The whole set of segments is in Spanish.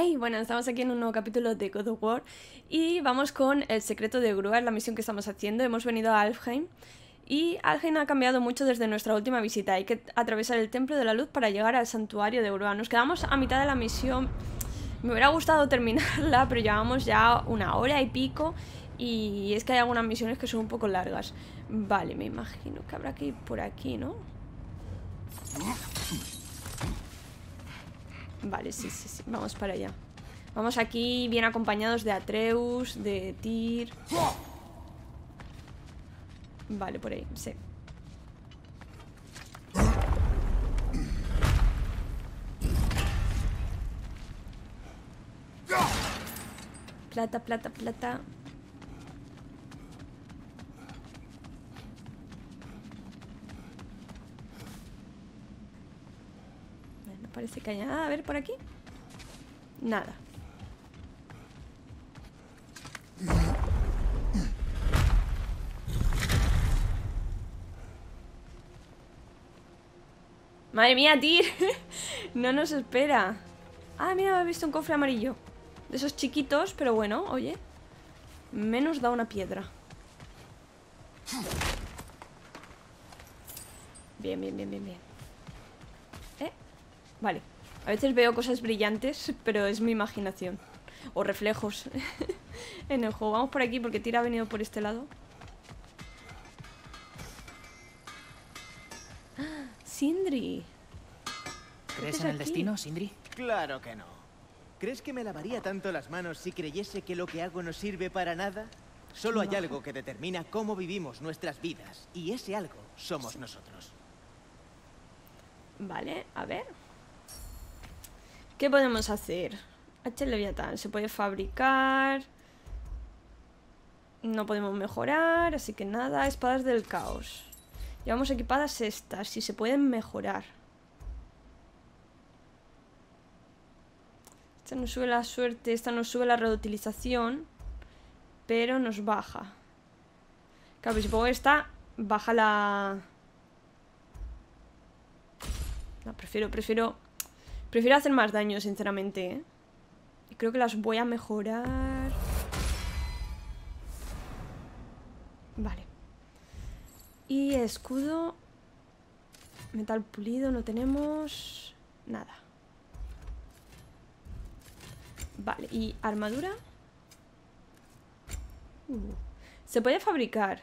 Hey, bueno, estamos aquí en un nuevo capítulo de God of War y vamos con el secreto de Grua, la misión que estamos haciendo. Hemos venido a Alfheim y Alfheim ha cambiado mucho desde nuestra última visita. Hay que atravesar el Templo de la Luz para llegar al santuario de Grua. Nos quedamos a mitad de la misión. Me hubiera gustado terminarla, pero llevamos ya una hora y pico y es que hay algunas misiones que son un poco largas. Vale, me imagino que habrá que ir por aquí, ¿no? Vale, sí, sí, sí. Vamos para allá. Vamos aquí bien acompañados de Atreus, de Tyr. Vale, por ahí, sí. Plata, plata, plata. No parece que haya nada. A ver, por aquí. Nada. Madre mía, Tyr. no nos espera. Ah, mira, he visto un cofre amarillo. De esos chiquitos, pero bueno, oye. Menos da una piedra. Bien, bien, bien, bien, bien. Vale. A veces veo cosas brillantes, pero es mi imaginación. O reflejos en el juego. Vamos por aquí porque Tira ha venido por este lado. ¡Ah! Sindri. ¿Crees ¿Estás en el aquí? destino, Sindri? Claro que no. ¿Crees que me lavaría tanto las manos si creyese que lo que hago no sirve para nada? Solo hay algo que determina cómo vivimos nuestras vidas, y ese algo somos nosotros. Vale, a ver. ¿Qué podemos hacer? H Leviatán. Se puede fabricar. No podemos mejorar, así que nada. Espadas del caos. Llevamos equipadas estas, si se pueden mejorar. Esta nos sube la suerte, esta nos sube la reutilización, pero nos baja. Claro, si pongo esta, baja la... No, prefiero, prefiero... Prefiero hacer más daño, sinceramente, ¿eh? Y creo que las voy a mejorar... Vale. Y escudo... Metal pulido no tenemos... Nada. Vale, ¿y armadura? Uh, Se puede fabricar.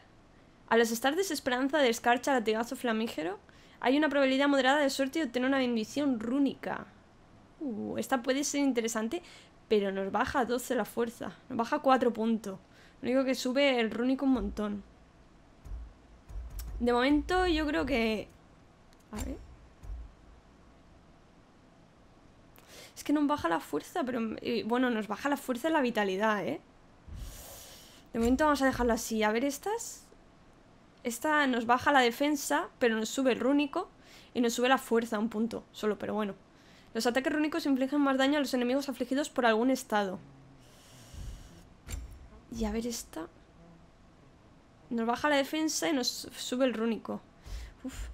A los estar desesperanza de escarcha latigazo flamígero, hay una probabilidad moderada de suerte de obtener una bendición rúnica. Uh, esta puede ser interesante, pero nos baja a 12 la fuerza. Nos baja 4 puntos. Lo único que sube el rúnico un montón. De momento yo creo que... A ver. Es que nos baja la fuerza, pero... bueno, nos baja la fuerza y la vitalidad, ¿eh? De momento vamos a dejarlo así. A ver estas. Esta nos baja la defensa, pero nos sube el rúnico y nos sube la fuerza un punto, solo, pero bueno. Los ataques rúnicos infligen más daño a los enemigos afligidos por algún estado. Y a ver esta. Nos baja la defensa y nos sube el rúnico. Uf.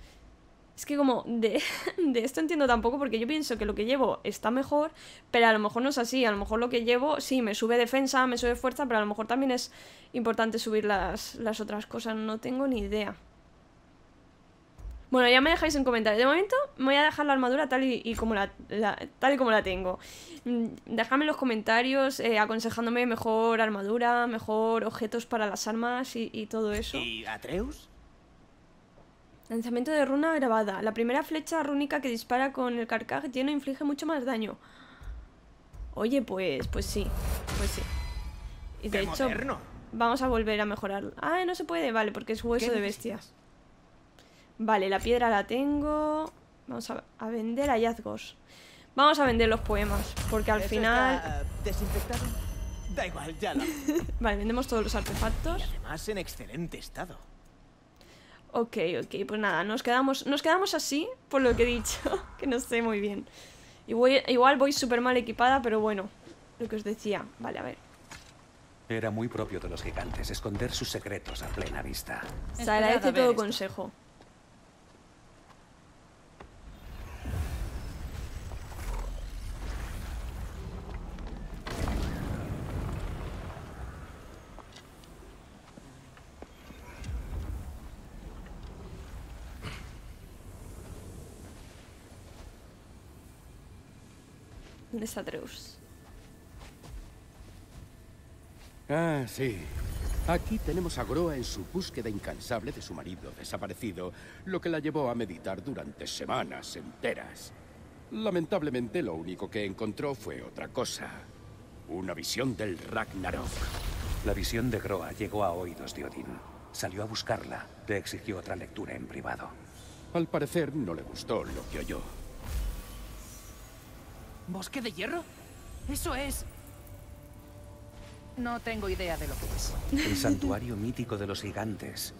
Es que como de, de esto entiendo tampoco porque yo pienso que lo que llevo está mejor, pero a lo mejor no es así. A lo mejor lo que llevo, sí, me sube defensa, me sube fuerza, pero a lo mejor también es importante subir las, las otras cosas. No tengo ni idea. Bueno, ya me dejáis en comentarios. De momento me voy a dejar la armadura tal y, y como, la, la- tal y como la tengo. Mm, Dejadme en los comentarios eh, aconsejándome mejor armadura, mejor objetos para las armas y, y todo eso. ¿Y Atreus? Lanzamiento de runa grabada. La primera flecha rúnica que dispara con el carcaj lleno inflige mucho más daño. Oye, pues, pues sí, pues sí. Y de ¡Qué hecho, moderno! vamos a volver a mejorar. Ah, no se puede, vale, porque es hueso ¿Qué de necesitas? Vale, la piedra la tengo. Vamos a, a vender hallazgos. Vamos a vender los poemas, porque al ¿Eso final... está, desinfectado? Da igual, ya lo. Vale, vendemos todos los y artefactos. además en excelente estado. Ok, ok, pues nada, nos quedamos, nos quedamos así, por lo que he dicho, que no sé muy bien. Y voy- igual voy súper mal equipada, pero bueno, lo que os decía. Vale, a ver. Era muy propio de los gigantes esconder sus secretos a plena vista. Se agradece todo esto. consejo. ¿Dónde está Atreus? Ah, sí. Aquí tenemos a Groa en su búsqueda incansable de su marido desaparecido, lo que la llevó a meditar durante semanas enteras. Lamentablemente, lo único que encontró fue otra cosa. Una visión del Ragnarok. La visión de Groa llegó a oídos de Odín. Salió a buscarla. Le exigió otra lectura en privado. Al parecer, no le gustó lo que oyó. ¿Bosque de hierro? Eso es... No tengo idea de lo que es. El santuario mítico de los gigantes.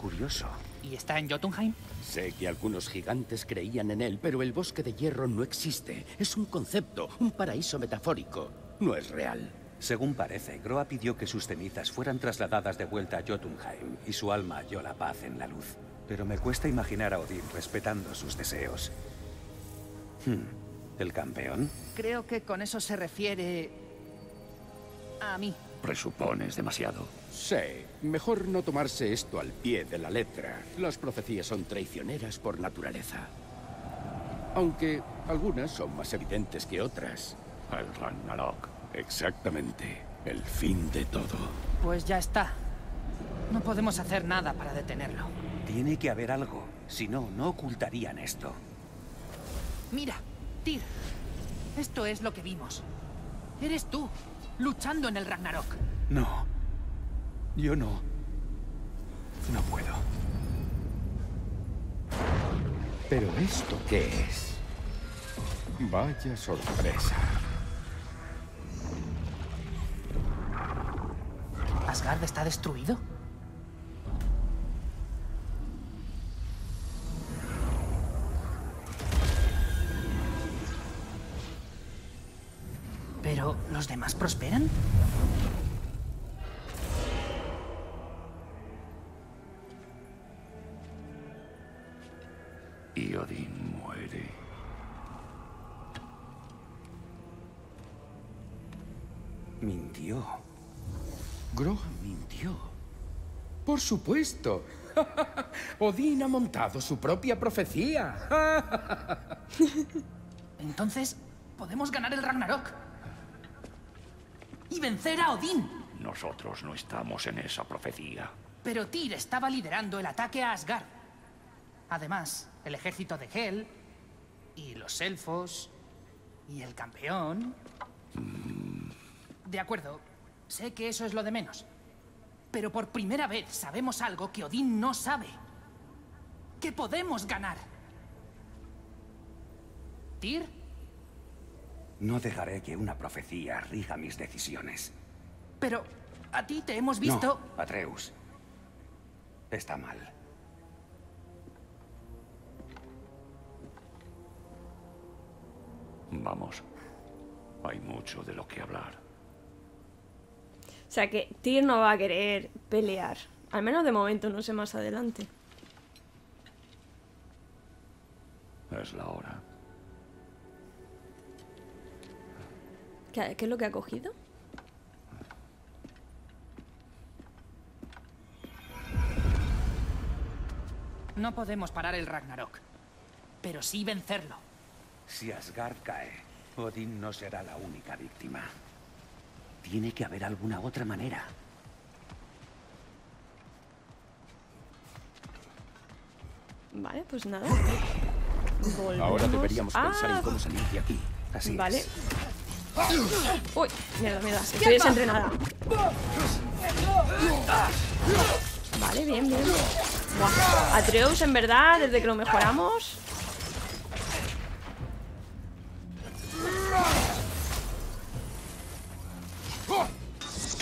Curioso. ¿Y está en Jotunheim? Sé que algunos gigantes creían en él, pero el bosque de hierro no existe. Es un concepto, un paraíso metafórico. No es real. Según parece, Groa pidió que sus cenizas fueran trasladadas de vuelta a Jotunheim y su alma halló la paz en la luz. Pero me cuesta imaginar a Odín respetando sus deseos. Hmm, ¿El campeón? Creo que con eso se refiere... a mí. Presupones demasiado. Sé, mejor no tomarse esto al pie de la letra. Las profecías son traicioneras por naturaleza. Aunque algunas son más evidentes que otras. El Ragnarok. Exactamente. El fin de todo. Pues ya está. No podemos hacer nada para detenerlo. Tiene que haber algo. Si no, no ocultarían esto. Mira, Esto es lo que vimos. Eres tú, luchando en el Ragnarok. No. Yo no. No puedo. ¿Pero esto qué es? Vaya sorpresa. ¿Asgard está destruido? Los demás prosperan? Y Odín muere. Mintió. Groa mintió. Por supuesto. Odín ha montado su propia profecía. Entonces, podemos ganar el Ragnarok. Y vencer a Odín. Nosotros no estamos en esa profecía. Pero Tyr estaba liderando el ataque a Asgard. Además, el ejército de Hel, y los elfos, y el campeón... De acuerdo, sé que eso es lo de menos. Pero por primera vez sabemos algo que Odín no sabe. Que podemos ganar. ¿Tyr? No dejaré que una profecía rija mis decisiones. Pero a ti te hemos visto... No, Atreus. Está mal. Vamos. Hay mucho de lo que hablar. O sea que Tyr no va a querer pelear. Al menos de momento, no sé más adelante. Es la hora. ¿Qué, qué es lo que ha cogido? No podemos parar el Ragnarok. Pero sí vencerlo. Si Asgard cae, Odín no será la única víctima. Tiene que haber alguna otra manera. Vale, pues nada. Ahora deberíamos pensar en Ah, cómo salir de aquí. Así Vale. es. Uy, mierda, mierda. Estoy desentrenada. Vale, bien, bien. Buah. Atreus, en verdad, desde que lo mejoramos.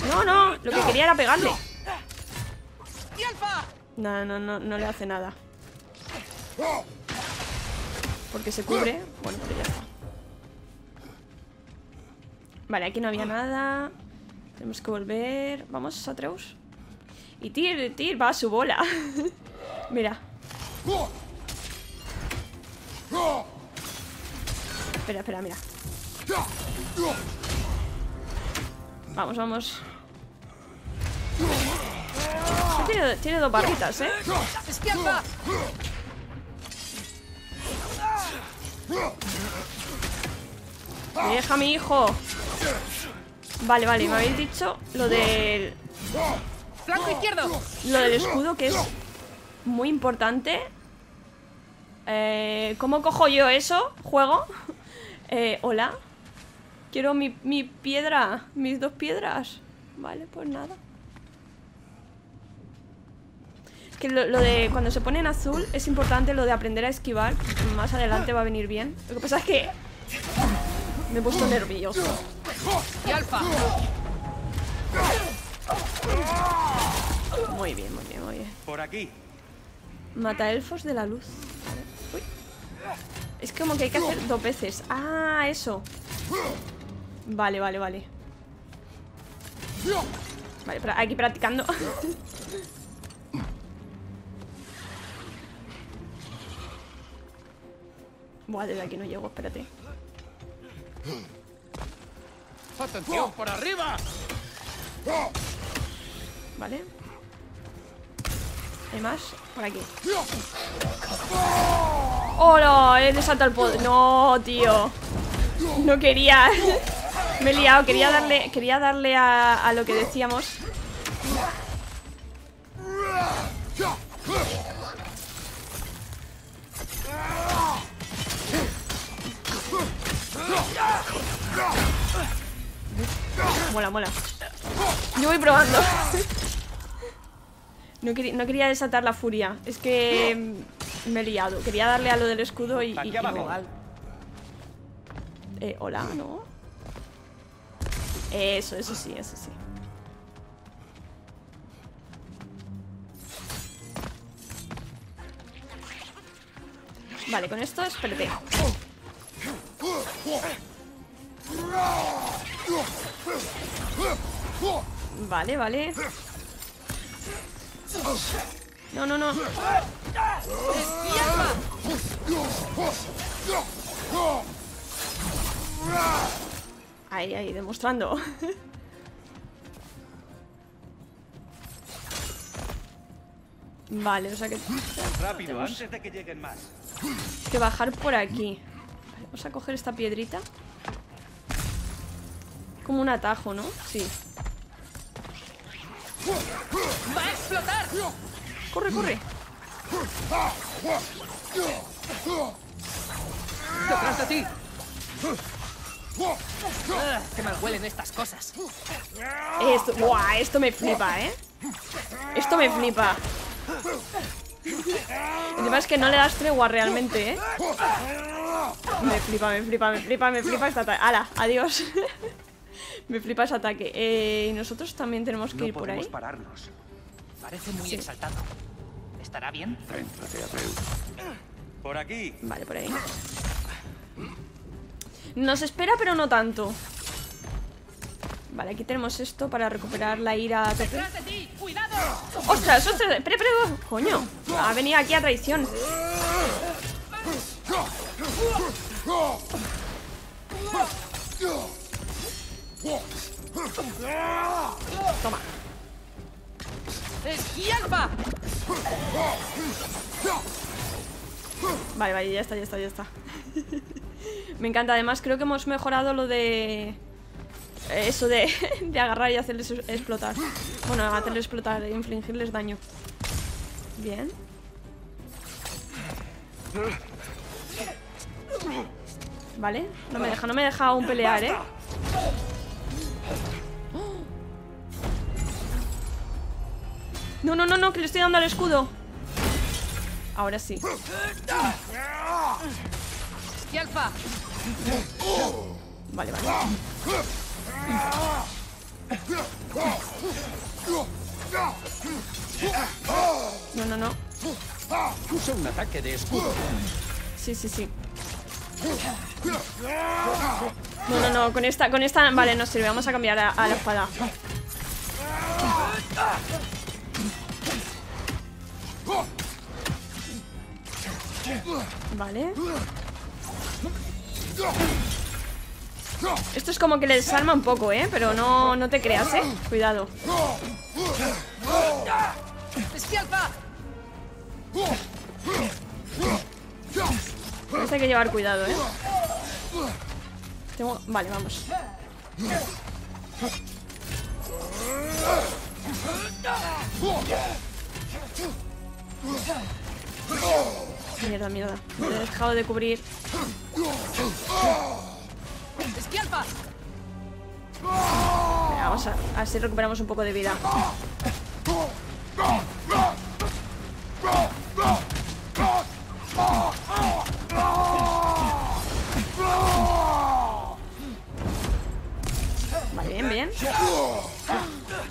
No, no, lo que quería era pegarle. No, no, no, no le hace nada. Porque se cubre. Bueno, pero ya está. Vale, aquí no había nada. Tenemos que volver. Vamos, Atreus. Y Tyr, Tyr va a su bola. Mira. Espera, espera, mira. Vamos, vamos. Tiene, tiene dos barritas, ¿eh? Deja a mi hijo. Vale, vale, me habéis dicho lo del... ¡Flanco izquierdo! Lo del escudo, que es muy importante. Eh, ¿Cómo cojo yo eso? ¿Juego? Eh, Hola. Quiero mi, mi piedra. Mis dos piedras. Vale, pues nada. Que lo, lo de cuando se pone en azul es importante lo de aprender a esquivar. Más adelante va a venir bien. Lo que pasa es que me he puesto nervioso. ¡Y alfa! Muy bien, muy bien, muy bien. Por aquí. Mata elfos de la luz. Uy. Es como que hay que hacer dos veces. Ah, eso. Vale, vale, vale. Vale, pra- aquí practicando. Buah, desde aquí no llego, espérate. ¡Atención, por arriba! Vale. Hay más por aquí. ¡Hola! He desatado el poder. No, tío. No quería. Me he liado. Quería darle, quería darle a, a lo que decíamos. Mola, mola. Yo voy probando. No quería, no quería desatar la furia. Es que me he liado. Quería darle a lo del escudo y. Eh, hola, ¿no? Eso, eso sí, eso sí. Vale, con esto, espérate. Vale, vale. No, no, no. Ahí, ahí, demostrando. Vale, o sea que Rápido, antes de que lleguen más. que bajar por aquí. Vamos a coger esta piedrita. Como un atajo, ¿no? Sí. ¡Va a explotar! Corre, corre. ¡Detrás de ti! Ah, ¡Qué mal huelen estas cosas! Esto, ¡buah! Esto me flipa, ¿eh? Esto me flipa. El tema es que no le das tregua realmente, ¿eh? Me flipa, me flipa, me flipa, me flipa esta ataque. ¡Hala! Adiós. me flipa ese ataque. Eh, y nosotros también tenemos que No ir por podemos ahí. pararnos. Parece muy exaltado. ¿Estará bien? Céntrate, Atreus. Por aquí. Vale, por ahí. Nos espera, pero no tanto. Vale, aquí tenemos esto para recuperar la ira a tope. ¡Detrás de ti! ¡Cuidado! ¡Ostras, ostras! ¡Espera, espera! ¡Coño! Ha venido aquí a traición. Toma. ¡Y alfa! Vale, vale, ya está, ya está, ya está. Me encanta, además creo que hemos mejorado lo de... eh, Eso de, de agarrar y hacerles explotar. Bueno, hacerles explotar, e infligirles daño. Bien. Vale, no me deja, no me deja aún pelear, ¿eh? No, no, no, no, que le estoy dando al escudo. Ahora sí. Vale, vale. No, no, no. Usa un ataque de escudo. Sí, sí, sí. No, no, no, con esta, con esta, vale, no sirve, vamos a cambiar a, la espada. Vale. Esto es como que le desarma un poco, ¿eh? Pero no, no te creas, ¿eh? Cuidado. Hay que llevar cuidado, ¿eh? Tengo... Vale, vamos. Mierda, mierda. Me he dejado de cubrir. Venga, vamos a... Así recuperamos un poco de vida.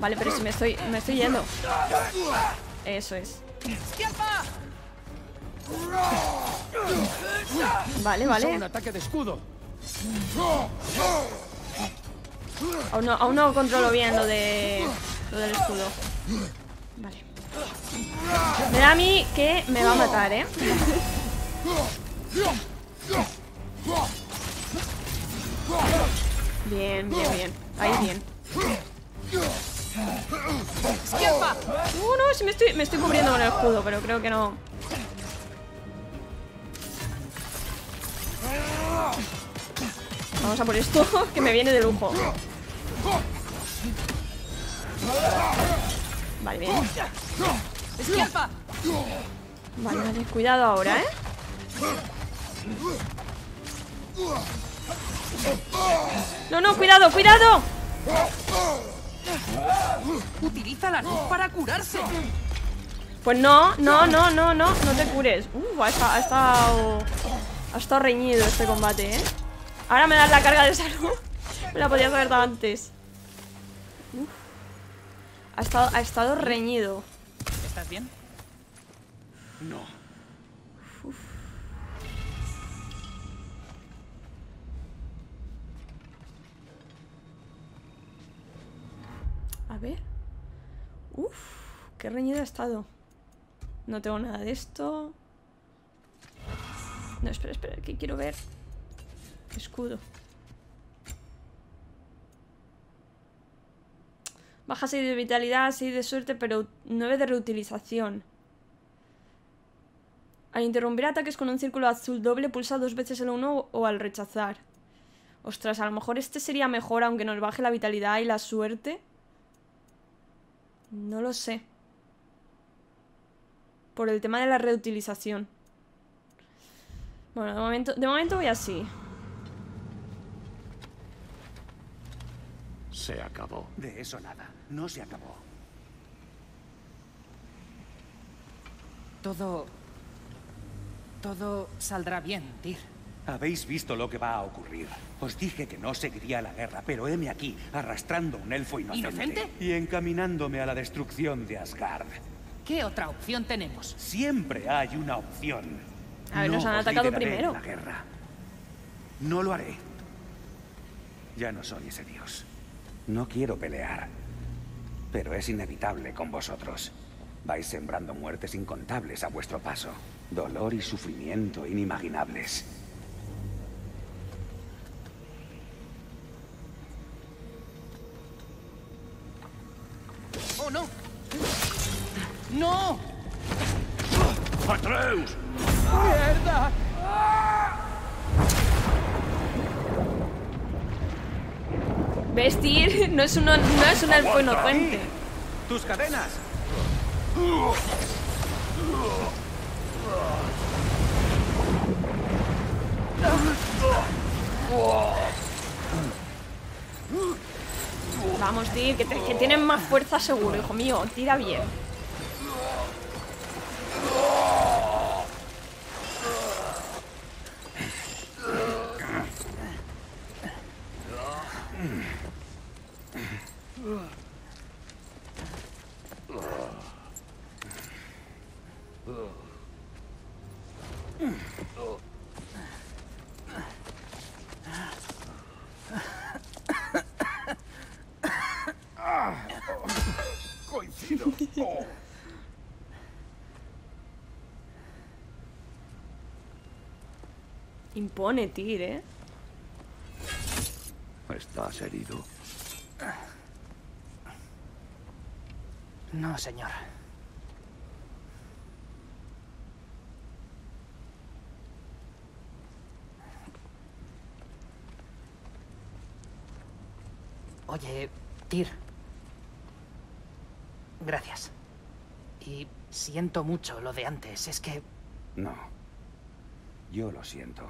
Vale, pero si me estoy... Me estoy yendo. Eso es. ¡Esquialpa! Vale, Un vale. ataque de escudo. Aún no, aún no controlo bien lo de... Lo del escudo. Vale. Me da a mí que me va a matar, ¿eh? Bien, bien, bien. Ahí bien. ¡Esquialpa! Uh, no, si me estoy, me estoy cubriendo con el escudo, pero creo que no. Vamos a por esto, que me viene de lujo. Vale, bien. ¡Esquialpa! Vale, vale. Cuidado ahora, ¿eh? No, no, cuidado, cuidado. Utiliza la luz para curarse. Pues no, no, no, no, no, no te cures. Uh, ha estado, ha estado, ha estado reñido este combate, ¿eh? Ahora me das la carga de salud. Me la podías haber dado antes. Uf. Ha estado, ha estado reñido. ¿Estás bien? No. A ver. Uf, qué reñido ha estado. No tengo nada de esto. No, espera, espera, que quiero ver. Escudo. Baja 6 de vitalidad, 6 de suerte, pero 9 de reutilización. Al interrumpir ataques con un círculo azul doble, pulsa dos veces el 1 o al rechazar. Ostras, a lo mejor este sería mejor aunque nos baje la vitalidad y la suerte. No lo sé. Por el tema de la reutilización. Bueno, de momento, de momento voy así. Se acabó. De eso nada. No se acabó. Todo... Todo saldrá bien, Tyr. Habéis visto lo que va a ocurrir. Os dije que no seguiría la guerra, pero heme aquí, arrastrando un elfo inocente. ¿Inocente? Y encaminándome a la destrucción de Asgard. ¿Qué otra opción tenemos? Siempre hay una opción. A ver, nos han atacado primero. en la guerra. No lo haré. Ya no soy ese dios. No quiero pelear. Pero es inevitable con vosotros. Vais sembrando muertes incontables a vuestro paso. Dolor y sufrimiento inimaginables. ¡Oh, no! ¡No! ¡Atreus! ¡Mierda! Vestir no es, uno, no es un elfo inocente. ¡Tus cadenas! Vamos, Tyr, que, te- que tienen más fuerza seguro, hijo mío. Tira bien. Coincido. Oh. Tyr, ¿eh? ¿Estás herido? No, señor. Oye, Tyr. Gracias. Y siento mucho lo de antes. Es que No. Yo lo siento.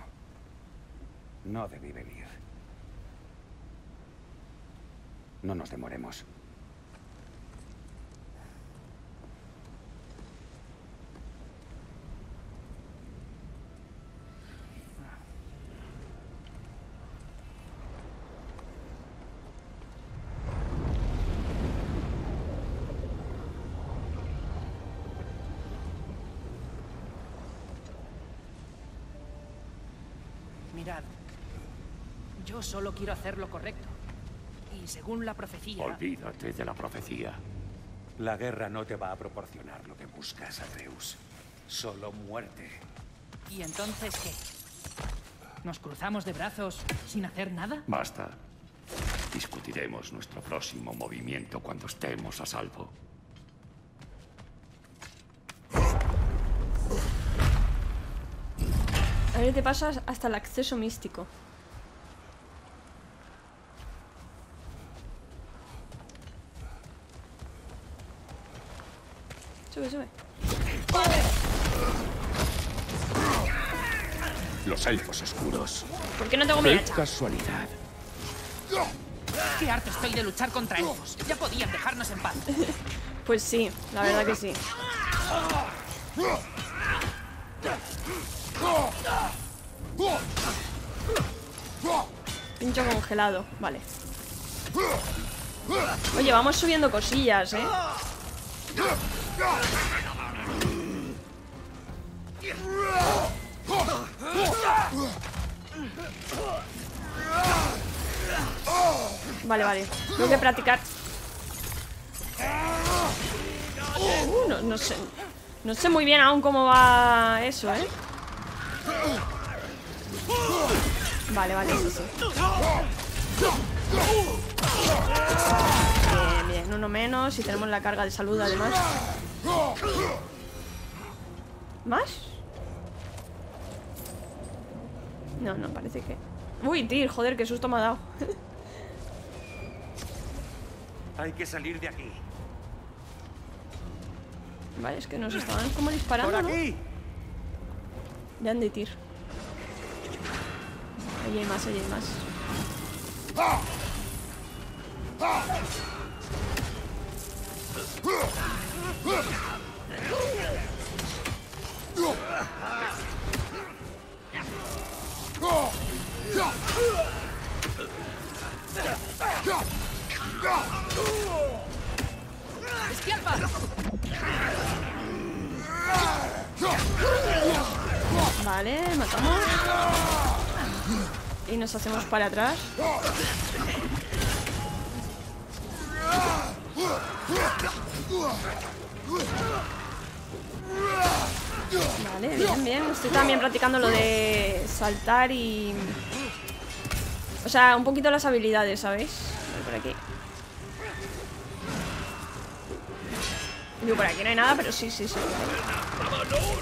No debí venir. No nos demoremos. Mirad, yo solo quiero hacer lo correcto. Y según la profecía... Olvídate de la profecía. La guerra no te va a proporcionar lo que buscas, Atreus. Solo muerte. ¿Y entonces qué? ¿Nos cruzamos de brazos sin hacer nada? Basta. Discutiremos nuestro próximo movimiento cuando estemos a salvo. A ver, te pasas hasta el acceso místico. Sube, sube. Los elfos oscuros. ¿Por qué no tengo mi hacha? casualidad. ¡Qué harto estoy de luchar contra elfos! Ya podían dejarnos en paz. Pues sí, la verdad que sí. Pincho congelado, vale. Oye, vamos subiendo cosillas, ¿eh? Vale, vale. Tengo que practicar. Uh, no, no sé. No sé muy bien aún cómo va eso, ¿eh? Vale, vale, sí, sí. Bien, bien, uno menos y tenemos la carga de salud además. ¿Más? No, no, parece que... Uy, tío, joder, qué susto me ha dado. Hay que salir de aquí. Vale, es que nos estaban como disparando, ¡Por ¿no? aquí! De Anditir. Allí hay más, allí hay más. Vale, matamos. Y nos hacemos para atrás. Vale, bien, bien. Estoy también practicando lo de saltar y... O sea, un poquito las habilidades, ¿sabéis? Por aquí. Yo por aquí no hay nada, pero sí, sí, sí.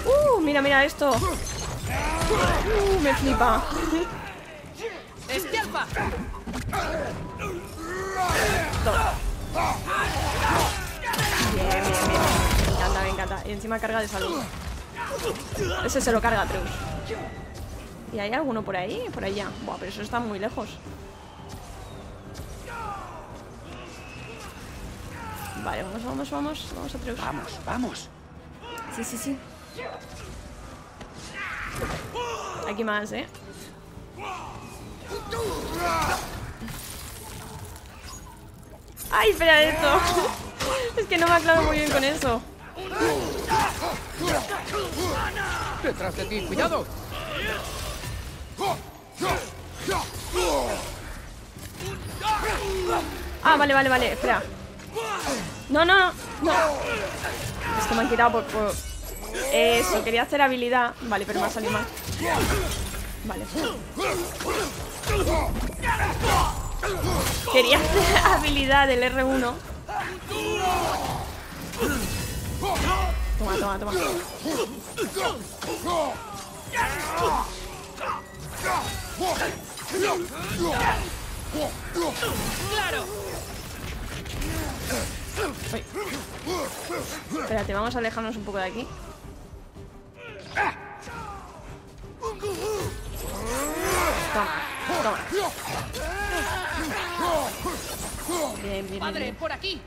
Uh, mira, mira esto. Uh, me flipa. ¡Esquialpa! Bien, bien, bien. Me encanta, me encanta. Y encima carga de salud. Ese se lo carga Atreus. ¿Y hay alguno por ahí? Por allá. Buah, pero eso está muy lejos. Vale, vamos, vamos, vamos. Vamos, Atreus. Vamos, vamos. Sí, sí, sí. Aquí más, ¿eh? ¡Ay, espera esto! Es que no me aclaro muy bien con eso. ¡Detrás de ti! ¡Cuidado! Ah, vale, vale, vale, espera. No, no, no. Es que me han quitado por, por- Eso, quería hacer habilidad. Vale, pero me ha salido mal. Vale. Quería hacer habilidad del R1. Toma, toma, toma. ¡Claro! Uy. Espérate, vamos a alejarnos un poco de aquí. Toma, toma. Bien, bien, ¡Padre, bien. por aquí!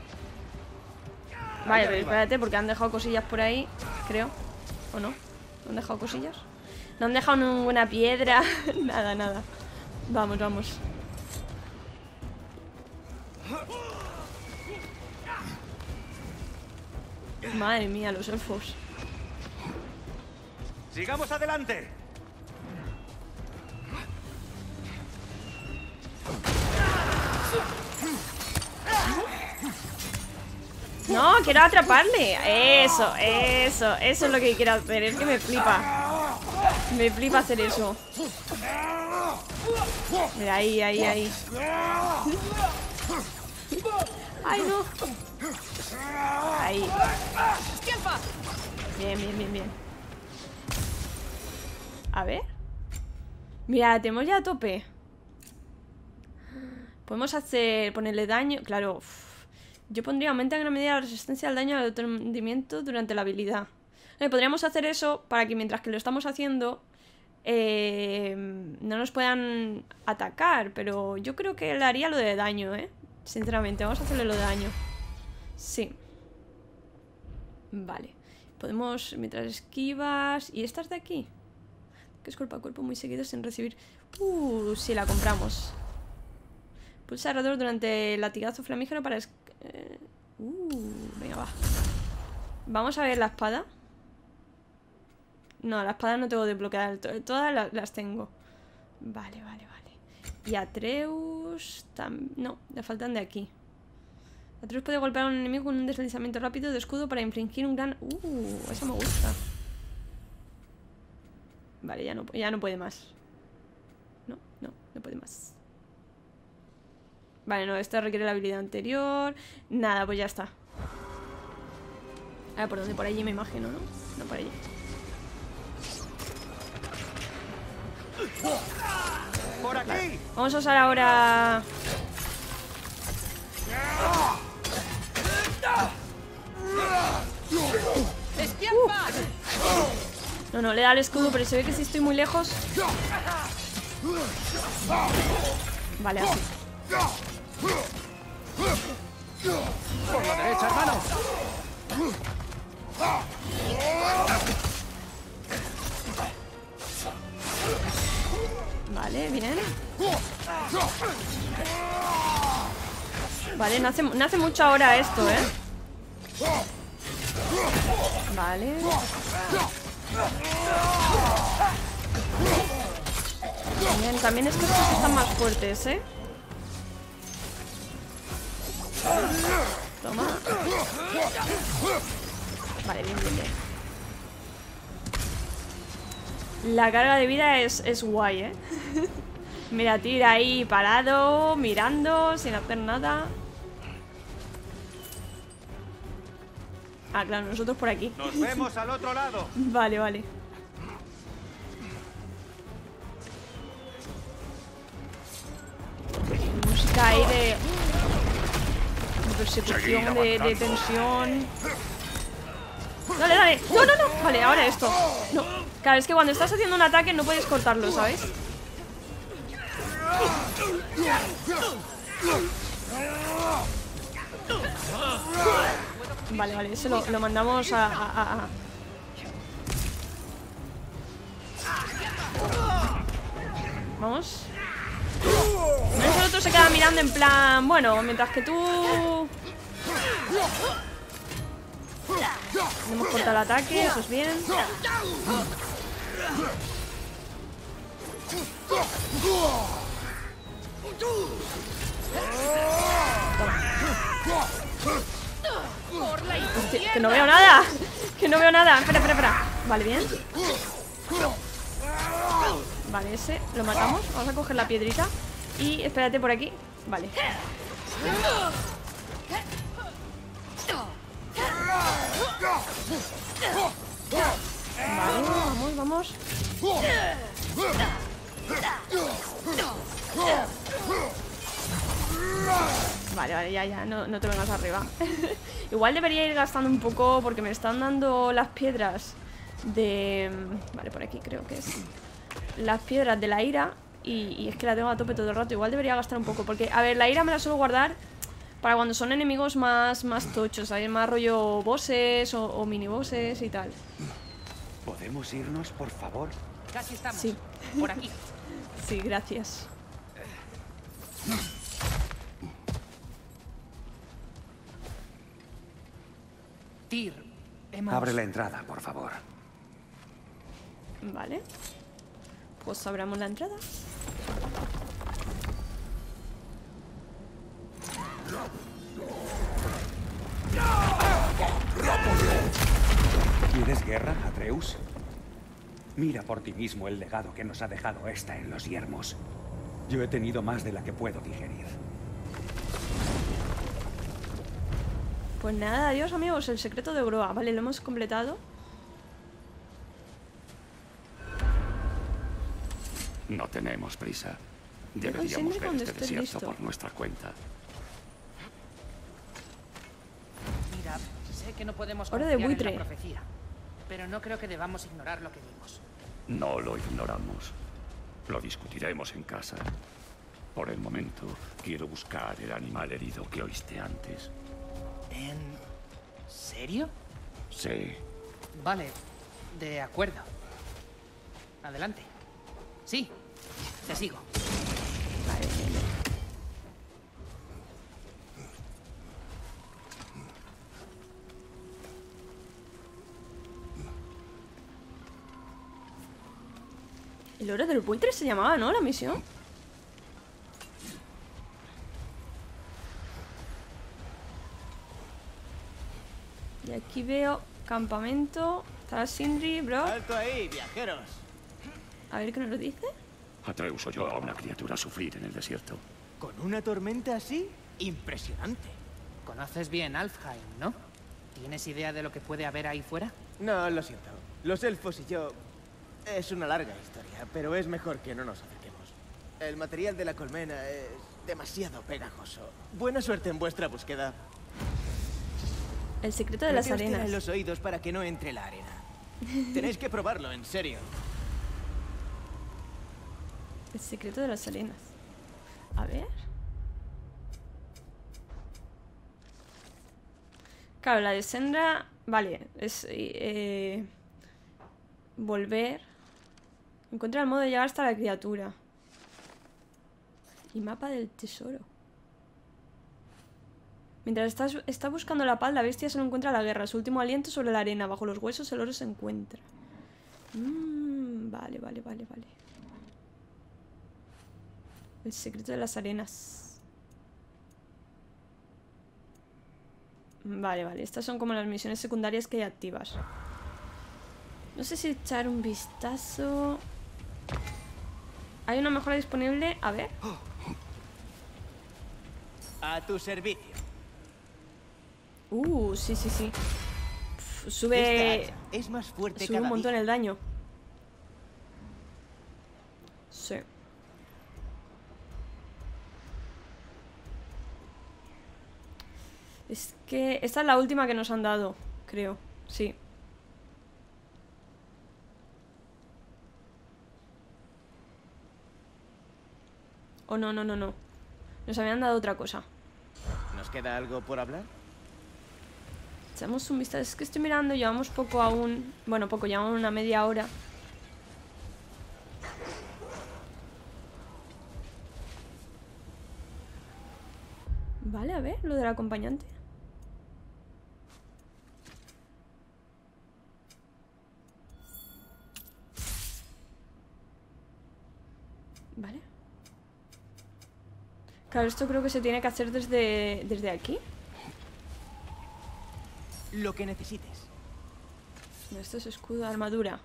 Vale, pero espérate, porque han dejado cosillas por ahí, creo. ¿O no? ¿No han dejado cosillas? No han dejado ninguna piedra. nada, nada. Vamos, vamos. Madre mía, los elfos. ¡Sigamos adelante! No, quiero atraparle. Eso, eso, eso es lo que quiero hacer. Es que me flipa. Me flipa hacer eso. Mira, ahí, ahí, ahí. Ay, no. Ahí. Bien, bien, bien, bien. A ver. Mira, tenemos ya a tope. Podemos hacer... Ponerle daño... Claro. uf. Yo pondría aumenta en gran medida la resistencia al daño al aturdimiento durante la habilidad. Podríamos hacer eso para que mientras que lo estamos haciendo eh, no nos puedan atacar, pero yo creo que le haría lo de daño, ¿eh? Sinceramente, vamos a hacerle lo de daño. Sí. Vale. Podemos, mientras esquivas... ¿Y estas de aquí? Que es cuerpo a cuerpo muy seguido sin recibir... Uh, sí, la compramos. Pulsa alrededor durante el latigazo flamígero para... eh, uh, venga, va. Vamos a ver la espada. No, la espada no tengo desbloqueada. Todas la- las tengo. Vale, vale, vale. Y Atreus... No, le faltan de aquí. Atreus puede golpear a un enemigo con un deslizamiento rápido de escudo para infligir un gran... Uh, eso me gusta. Vale, ya no, ya no puede más. No, no, no puede más. Vale, no, esta requiere la habilidad anterior. Nada, pues ya está. Ah, ¿por dónde? Por allí me imagino, ¿no? No, por allí. ¡Por aquí! Vamos a usar ahora... No, no, le da el escudo, pero se ve que si estoy muy lejos... Vale, así. ¡Por la derecha, hermano! Vale, bien. Vale, no hace mucho ahora esto, ¿eh? Vale. Bien, también es que estos están más fuertes, ¿eh? Toma. Vale, bien, bien, bien. La carga de vida es, es guay, ¿eh? Mira, tira ahí parado, mirando, sin hacer nada. Ah, claro, nosotros por aquí. ¡Nos vemos al otro lado! Vale, vale. Música ahí de... de persecución, de, de tensión. Dale, dale. No, no, no. Vale, ahora esto. No. Claro, es que cuando estás haciendo un ataque no puedes cortarlo, ¿sabes? Vale, vale, ese lo, lo mandamos a, a- Vamos. El otro se queda mirando en plan... Bueno, mientras que tú... Hemos cortado el ataque, eso es bien. Que no veo nada. Que no veo nada. Espera, espera, espera. Vale, bien. Vale, ese lo matamos. Vamos a coger la piedrita. Y espérate por aquí. Vale. Vale, vamos, vamos. Vale, vale, ya, ya, no, no te vengas arriba. Igual debería ir gastando un poco porque me están dando las piedras de... Vale, por aquí creo que es. Las piedras de la ira y, y es que la tengo a tope todo el rato. Igual debería gastar un poco porque, a ver, la ira me la suelo guardar para cuando son enemigos más, más tochos, ¿sabes? Más rollo bosses o, o mini bosses y tal. ¿Podemos irnos, por favor? Casi estamos. Sí. Por aquí. Sí, gracias. Tyr, hemos... Abre la entrada, por favor. Vale. Pues abramos la entrada. ¿Quieres guerra, Atreus? Mira por ti mismo el legado que nos ha dejado esta en los yermos. Yo he tenido más de la que puedo digerir. Pues nada, adiós amigos, el secreto de Groa. Vale, lo hemos completado. No tenemos prisa. Deberíamos ver este desierto listo. por nuestra cuenta. Mira, sé que no podemos Hora de en buitre. la profecía, pero no creo que debamos ignorar lo que vimos. No lo ignoramos. Lo discutiremos en casa. Por el momento, quiero buscar el animal herido que oíste antes. ¿En serio? Sí, Vale, de acuerdo. Adelante. Sí, te sigo. Vale, oro del buitre se llamaba, ¿no? La misión. Y aquí veo campamento. Está Sindri, bro. ¡Alto ahí, viajeros! A ver qué nos dice. Atreus oyó a una criatura sufrir en el desierto. ¿Con una tormenta así? Impresionante. Conoces bien Alfheim, ¿no? ¿Tienes idea de lo que puede haber ahí fuera? No, lo siento. Los elfos y yo... Es una larga historia, pero es mejor que no nos acerquemos. El material de la colmena es demasiado pegajoso. Buena suerte en vuestra búsqueda. El secreto de las arenas. en los oídos para que no entre la arena. Tenéis que probarlo, en serio. El secreto de las arenas. A ver. Claro, la de Sendra. Vale, es. eh, volver. Encuentra el modo de llegar hasta la criatura. Y mapa del tesoro. Mientras estás, está buscando la paz, la bestia solo encuentra la guerra. Su último aliento sobre la arena. Bajo los huesos el oro se encuentra. Mm, vale, vale, vale, vale. El secreto de las arenas. Vale, vale. Estas son como las misiones secundarias que hay activas. No sé si echar un vistazo. Hay una mejora disponible. A ver. A tu servicio. Uh, sí, sí, sí. Sube. es más fuerte Sube un montón día. el daño. Sí. Es que esta es la última que nos han dado, creo. Sí. O no, no, no, no. Nos habían dado otra cosa. ¿Nos queda algo por hablar? Echamos un vistazo. Es que estoy mirando, llevamos poco aún. Bueno, poco, llevamos una media hora. Vale, a ver, lo del acompañante. Claro, esto creo que se tiene que hacer desde, desde aquí. Lo que necesites. Esto es escudo, armadura.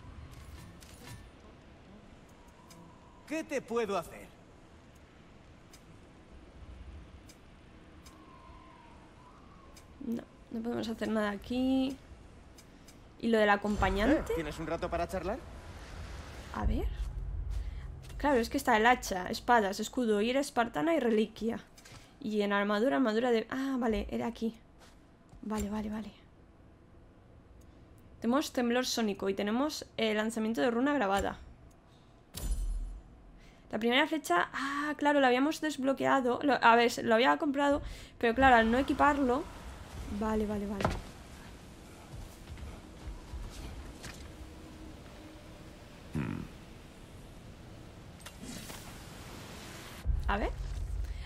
¿Qué te puedo hacer? No, no podemos hacer nada aquí. ¿Y lo del acompañante? ¿Tienes un rato para charlar? A ver. Claro, es que está el hacha, espadas, escudo, ira espartana y reliquia. Y en armadura, armadura de... Ah, vale, era aquí. Vale, vale, vale. Tenemos temblor sónico y tenemos el lanzamiento de runa grabada. La primera flecha... Ah, claro, la habíamos desbloqueado. a ver, lo había comprado, pero claro, al no equiparlo... Vale, vale, vale. A ver.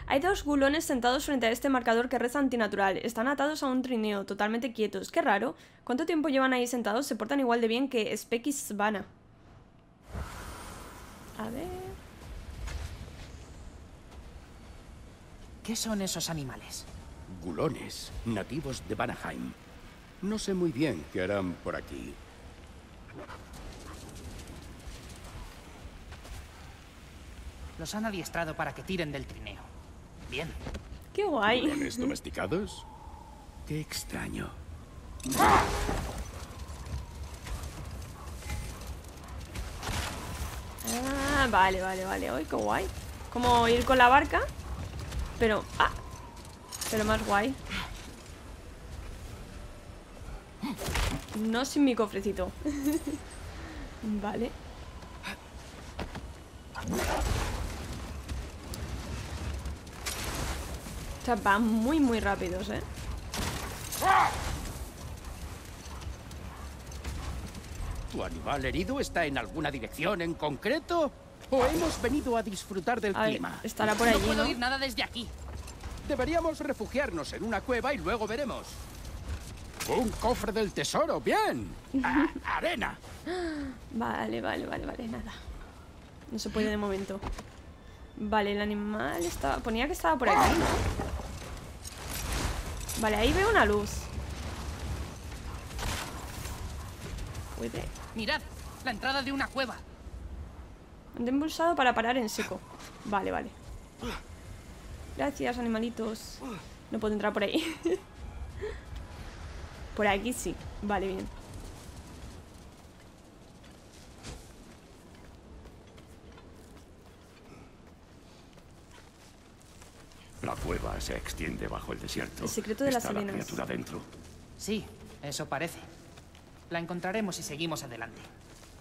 Hay dos gulones sentados frente a este marcador que reza antinatural. Están atados a un trineo, totalmente quietos. Qué raro. ¿Cuánto tiempo llevan ahí sentados? Se portan igual de bien que Specky Svana. A ver... ¿Qué son esos animales? Gulones, nativos de Vanaheim. No sé muy bien qué harán por aquí. Los han adiestrado para que tiren del trineo. Bien. Qué guay. ¿Gulones domesticados? Qué extraño. Ah, vale, vale, vale. Uy, qué guay. Como ir con la barca. Pero... Ah. Pero más guay. No sin mi cofrecito. vale. Sea, van muy, muy rápidos, ¿eh? ¿Tu animal herido está en alguna dirección en concreto? ¿O hemos venido a disfrutar del clima? estará por no allí, puedo ¿no? ir nada desde aquí. Deberíamos refugiarnos en una cueva y luego veremos. Un cofre del tesoro, bien. Arena. Vale, vale, vale, vale, nada. No se puede de momento. Vale, el animal estaba... Ponía que estaba por aquí, ¿no? Vale, ahí veo una luz. Puede... Mirad, la entrada de una cueva. Ande impulsado para parar en seco. Vale, vale. Gracias, animalitos. No puedo entrar por ahí. por aquí sí. Vale, bien. La cueva se extiende bajo el desierto. El secreto de las Está la criatura dentro. Sí, eso parece. La encontraremos si seguimos adelante.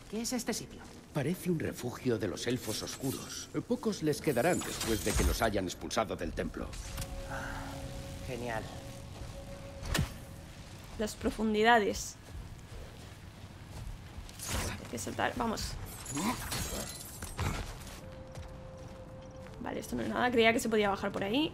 ¿Qué es este sitio? Parece un refugio de los elfos oscuros. Pocos les quedarán después de que los hayan expulsado del templo. Genial. Las profundidades. Hay que saltar. Vamos. Vale, esto no es nada. Creía que se podía bajar por ahí.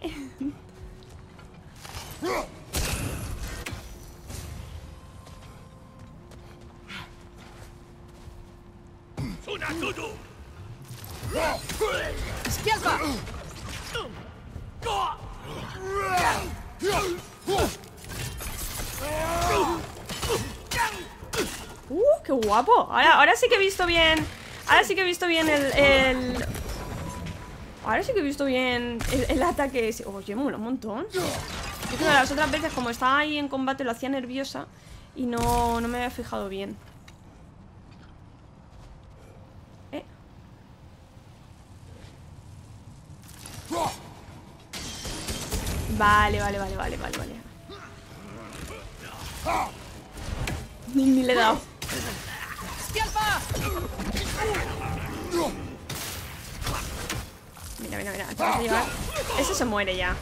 ¡Uh, qué guapo! Ahora, ahora sí que he visto bien. Ahora sí que he visto bien el- Ahora sí que he visto bien el, ataque. ese. Oye, mola un montón. Yo creo que las otras veces, como estaba ahí en combate, lo hacía nerviosa y no, no me había fijado bien. Eh. Vale, vale, vale, vale, vale, vale. Ni, ni le he dado. Mira, mira, mira. te vas a llevar. Ese se muere ya.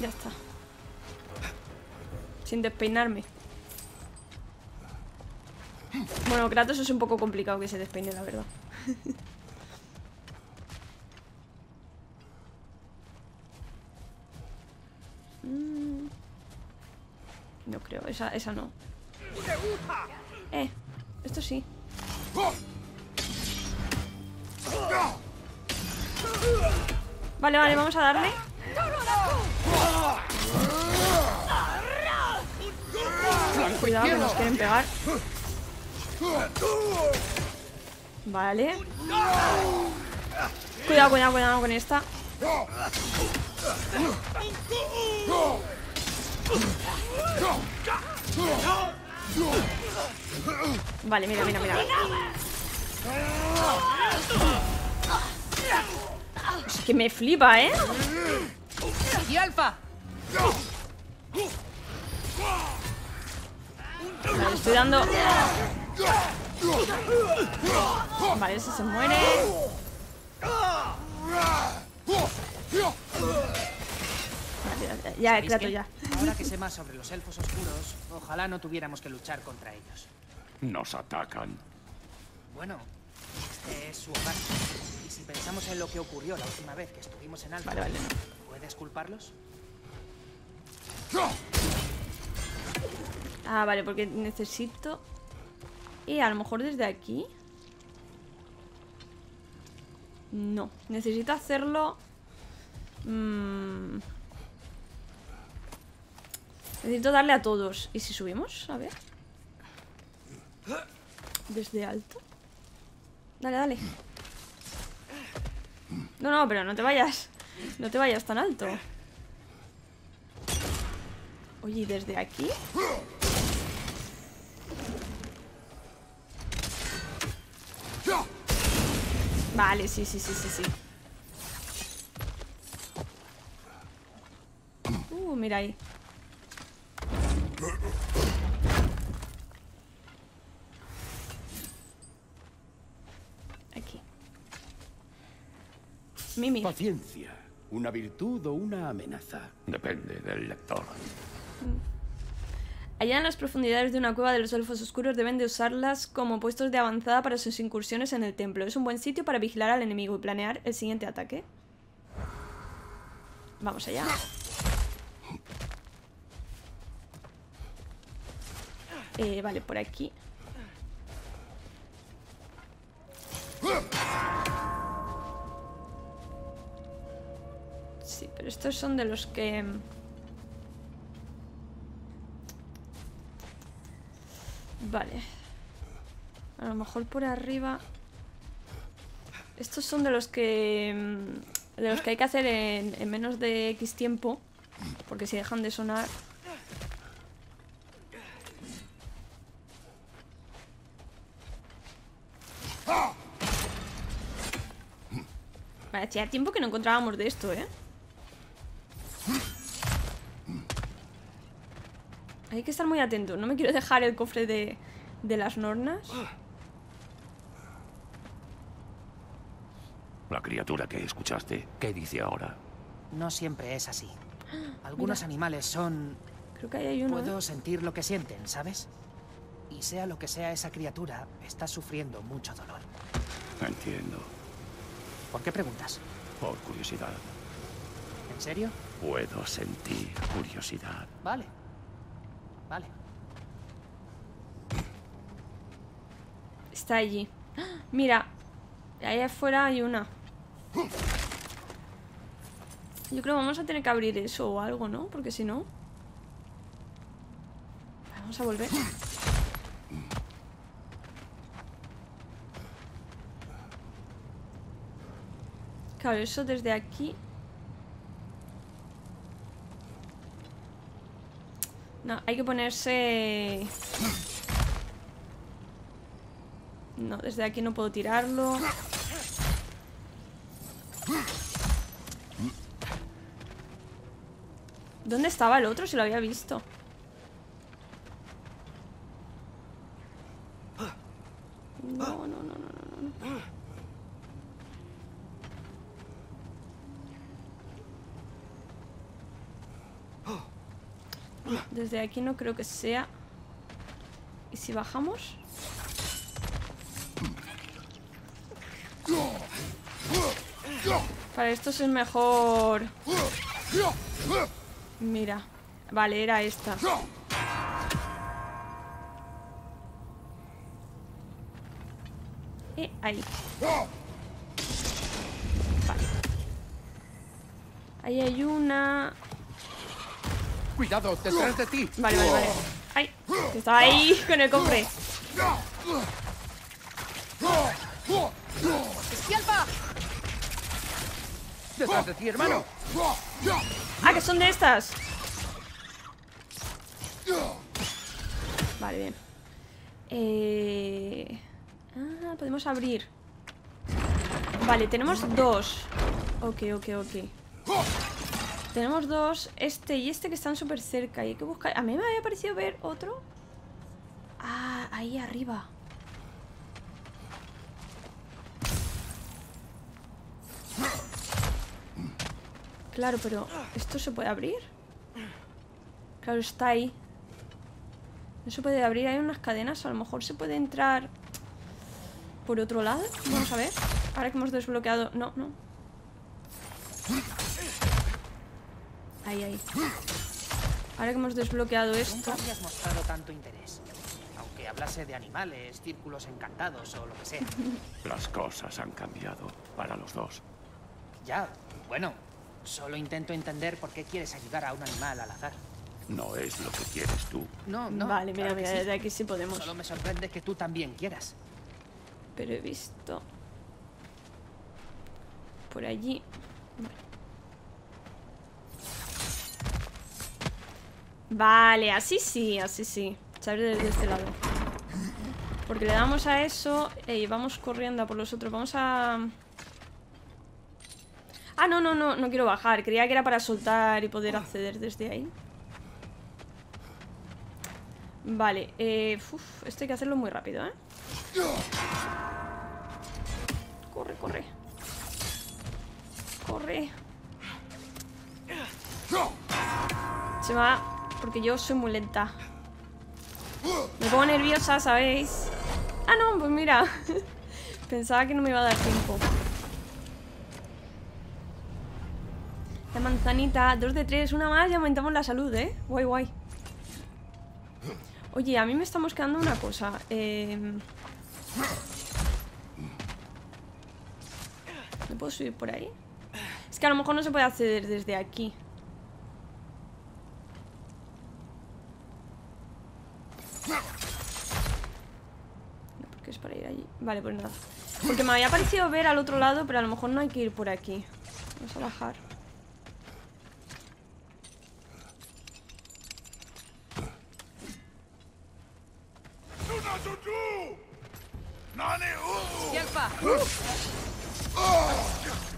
Ya está. Sin despeinarme. Bueno, Kratos es un poco complicado que se despeine, la verdad. creo, esa, esa no. Eh, esto sí. Vale, vale, vamos a darle. Cuidado que nos quieren pegar. Vale. Cuidado, cuidado, cuidado con esta. Vale, mira, mira, mira. Es que me flipa, ¿eh? ¡Y Alfa! Vale, estoy dando... Vale, ese se muere. Ya, ya, Kratos, ya. Ahora que sé más sobre los elfos oscuros, ojalá no tuviéramos que luchar contra ellos. Nos atacan. Bueno, este es su hogar. Y si pensamos en lo que ocurrió la última vez que estuvimos en Alfa, Vale, vale, no. ¿puedes culparlos? Ah, vale, porque necesito... Y a lo mejor desde aquí... No, necesito hacerlo... mm, Necesito darle a todos. ¿Y si subimos? A ver. Desde alto. Dale, dale. No, no, pero no te vayas. No te vayas tan alto. Oye, ¿y desde aquí? Vale, sí, sí, sí, sí, sí. Uh, mira ahí. Aquí. Mimi. Paciencia. ¿Una virtud o una amenaza? Depende del lector. Allá en las profundidades de una cueva de los elfos oscuros deben de usarlas como puestos de avanzada para sus incursiones en el templo. Es un buen sitio para vigilar al enemigo y planear el siguiente ataque. Vamos allá. Eh, vale, por aquí. Sí, pero estos son de los que... Vale. A lo mejor por arriba... Estos son de los que... mm, De los que hay que hacer en, en menos de X tiempo. Porque si dejan de sonar... hacía tiempo que no encontrábamos de esto, ¿eh? Hay que estar muy atento. No me quiero dejar el cofre de, de las nornas. La criatura que escuchaste, ¿qué dice ahora? No siempre es así. Algunos animales son... Creo que ahí hay uno. ¿eh? Puedo sentir lo que sienten, ¿sabes? Y sea lo que sea esa criatura, está sufriendo mucho dolor. Entiendo. ¿Por qué preguntas? Por curiosidad. ¿En serio? Puedo sentir curiosidad. Vale. Vale. Está allí. ¡Ah! Mira, ahí afuera hay una. Yo creo que vamos a tener que abrir eso o algo, ¿no? Porque si no... Vamos a volver. Claro, eso desde aquí... No, hay que ponerse... No, desde aquí no puedo tirarlo. ¿Dónde estaba el otro? Si lo había visto. No, no, no, no, no, no. No, Desde aquí no creo que sea. ¿Y si bajamos? Para estos es mejor... Mira. Vale, era esta. Eh, ahí. Vale. Ahí hay una... Cuidado, detrás de ti. Vale, vale, vale. ¡Ay! que Estaba ahí con el cofre. ¡Esquialpa! ¡Detrás de ti, hermano! ¡Ah, que son de estas! Vale, bien. Eh... Ah, podemos abrir. Vale, tenemos dos. Ok, ok, ok. Tenemos dos, este y este que están súper cerca. Y hay que buscar... A mí me había parecido ver otro. Ah, ahí arriba. Claro, pero ¿esto se puede abrir? Claro, está ahí. No se puede abrir, hay unas cadenas. A lo mejor se puede entrar por otro lado. Vamos a ver. Ahora que hemos desbloqueado... No, no. Ahí, ahí. Ahora que hemos desbloqueado Nunca esto... habías mostrado tanto interés. Aunque hablase de animales, círculos encantados o lo que sea. Las cosas han cambiado para los dos. Ya, bueno, solo intento entender por qué quieres ayudar a un animal al azar. No es lo que quieres tú. No, no. vale, mira, claro mira, sí. desde aquí sí podemos. Solo me sorprende que tú también quieras. Pero he visto... Por allí... Vale, así sí, así sí. Se desde este lado. Porque le damos a eso y vamos corriendo a por los otros. Vamos a... Ah, no, no, no, no quiero bajar. Creía que era para soltar y poder acceder desde ahí. Vale, eh, esto hay que hacerlo muy rápido, ¿eh? Corre, corre. Corre. Se va, porque yo soy muy lenta. Me pongo nerviosa, ¿sabéis? Ah, no, pues mira. Pensaba que no me iba a dar tiempo. La manzanita, dos de tres, una más y aumentamos la salud, ¿eh? Guay, guay. Oye, a mí me estamos quedando una cosa. Eh... ¿No puedo subir por ahí? Es que a lo mejor no se puede acceder desde aquí. No, porque es para ir allí. Vale, pues nada. Porque me había parecido ver al otro lado, pero a lo mejor no hay que ir por aquí. Vamos a bajar.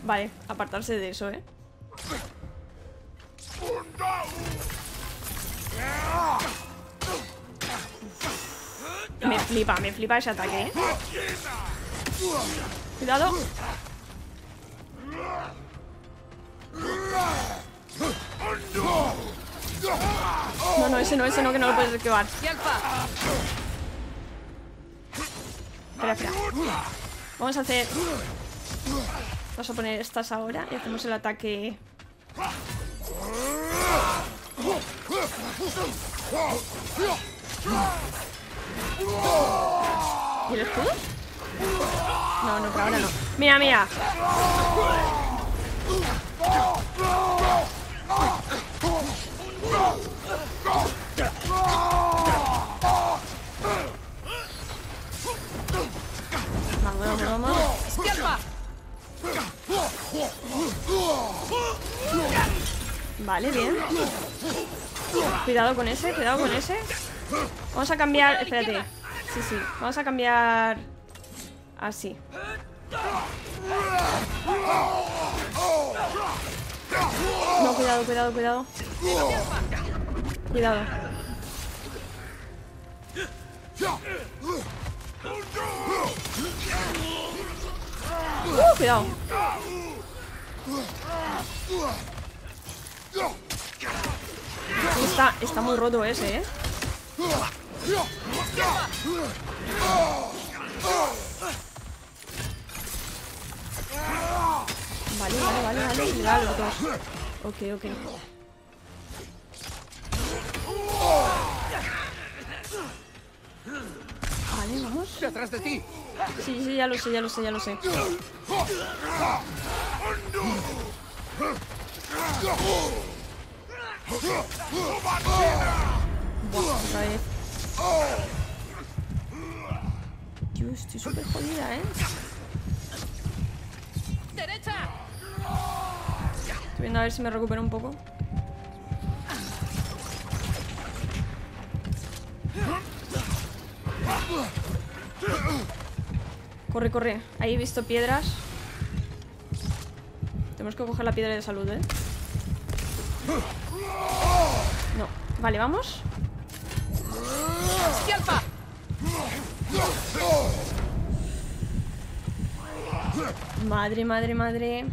Vale, apartarse de eso, ¿eh? Flipa, me flipa ese ataque, ¿eh? Cuidado. No, no, ese no, ese no, que no lo puedes esquivar. Espera, espera. Vamos a hacer... Vamos a poner estas ahora y hacemos el ataque... ¿Y el escudo? No, no, por ahora no. Mira, mira. Vamos, vamos, vamos. Vale, bien. Cuidado con ese, cuidado con ese. Vamos a cambiar. Espérate. Sí, sí. Vamos a cambiar. Así. No, cuidado, cuidado, cuidado. Cuidado. Uh, cuidado. Está, está muy roto ese, ¿eh? Vale, vale, vale, vale. Y da los dos. Ok, ok. Vale, vamos. ¡Detrás de ti! Sí, sí, ya lo sé, ya lo sé, ya lo sé. Otra vez. Yo estoy súper jodida, ¿eh? ¡Derecha! Estoy viendo a ver si me recupero un poco. Corre, corre. Ahí he visto piedras. Tenemos que coger la piedra de salud, ¿eh? No. Vale, vamos. ¡Yalpa! Madre, madre, madre.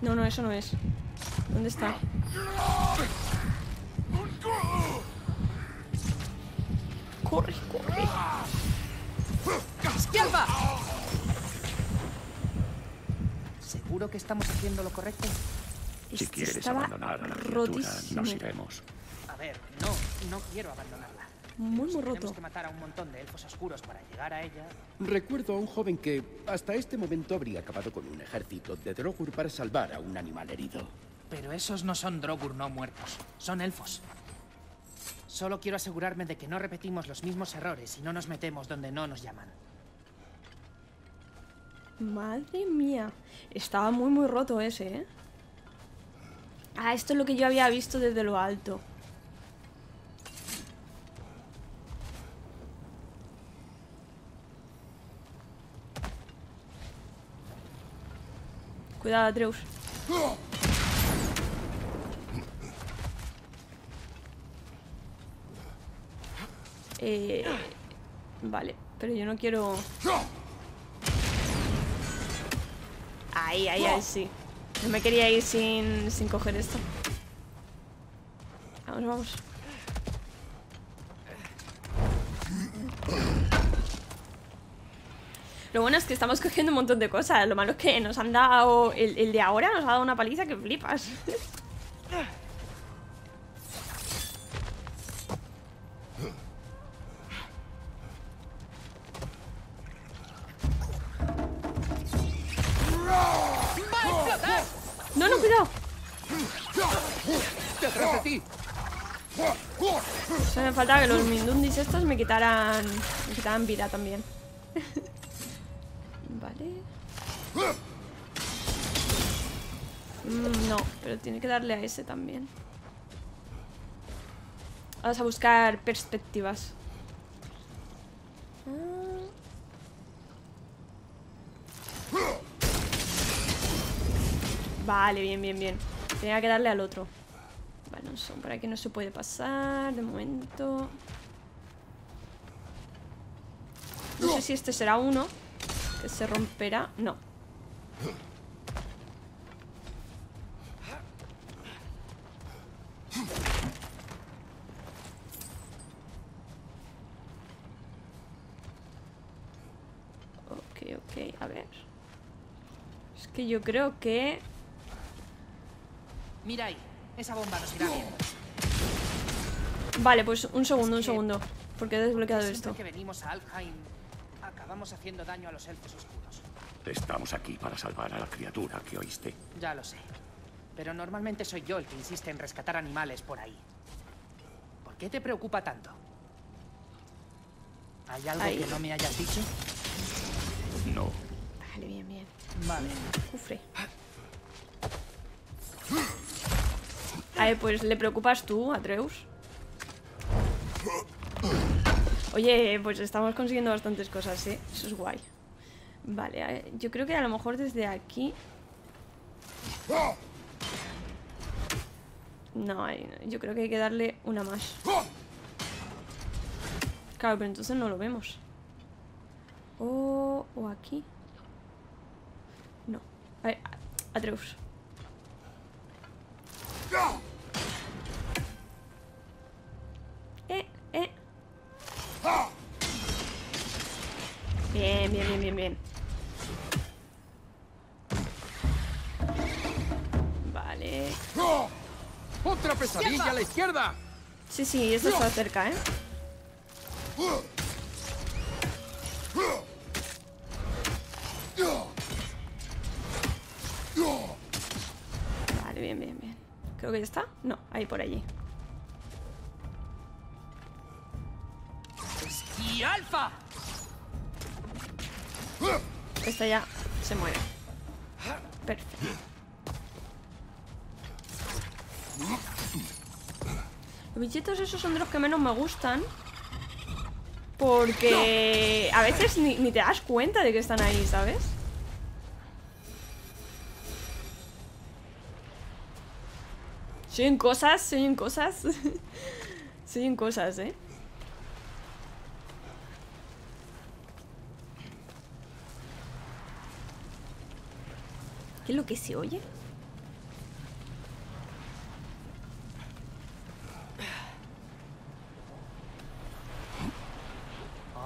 No, no, eso no es. ¿Dónde está? Corre, corre. ¡Yalpa! ¿Seguro que estamos haciendo lo correcto? Si Este quieres estaba abandonar a la criatura, rotísimo. nos iremos. A ver, no, no quiero abandonarla. Muy, Si muy tenemos roto. que matar a un montón de elfos oscuros para llegar a ella. Recuerdo a un joven que hasta este momento habría acabado con un ejército de Drogur para salvar a un animal herido. Pero esos no son Drogur no muertos, son elfos. Solo quiero asegurarme de que no repetimos los mismos errores y no nos metemos donde no nos llaman. Madre mía. Estaba muy, muy roto ese, ¿eh? Ah, esto es lo que yo había visto desde lo alto. Cuidado, Atreus. Eh, vale, pero yo no quiero... Ahí, ahí, ahí, sí. No me quería ir sin, sin coger esto. Vamos, vamos. Lo bueno es que estamos cogiendo un montón de cosas. Lo malo es que nos han dado... El, el de ahora nos ha dado una paliza que flipas. No, no, cuidado. ¡Detrás de ti! Solo me faltaba que los Mindundis estos me quitaran. Me quitaran vida también. Tiene que darle a ese también. Vamos a buscar perspectivas. Ah. Vale, bien, bien, bien. Tenía que darle al otro. Vale, no sé, por aquí no se puede pasar de momento. No sé si este será uno que se romperá. No. Ok, ok, a ver. Es que yo creo que... Mira ahí, esa bomba nos irá bien. Vale, pues un segundo, un segundo. Porque he desbloqueado esto. que venimos a Alfheim, acabamos haciendo daño a los elfos oscuros. Estamos aquí para salvar a la criatura que oíste. Ya lo sé. Pero normalmente soy yo el que insiste en rescatar animales por ahí. ¿Por qué te preocupa tanto? ¿Hay algo Ahí. que no me hayas dicho? No. Vale, bien, bien. Vale. Cufre. A ver, pues le preocupas tú, Atreus. Oye, pues estamos consiguiendo bastantes cosas, ¿eh? Eso es guay. Vale, a ver, yo creo que a lo mejor desde aquí... No, yo creo que hay que darle una más. Claro, pero entonces no lo vemos. O, o aquí. A ver, Atreus. Eh, eh. Bien, bien, bien, bien, bien. Vale. ¡Otra pesadilla a la izquierda! Sí, sí, esto está cerca, ¿eh? Bien, bien, bien. Creo que ya está. No, ahí por allí. ¡Y Alfa! Esta ya se muere. Perfecto. Los bichitos esos son de los que menos me gustan. Porque a veces ni, ni te das cuenta de que están ahí, ¿sabes? Se oyen cosas, se oyen cosas. se oyen cosas, ¿eh? ¿Qué es lo que se oye?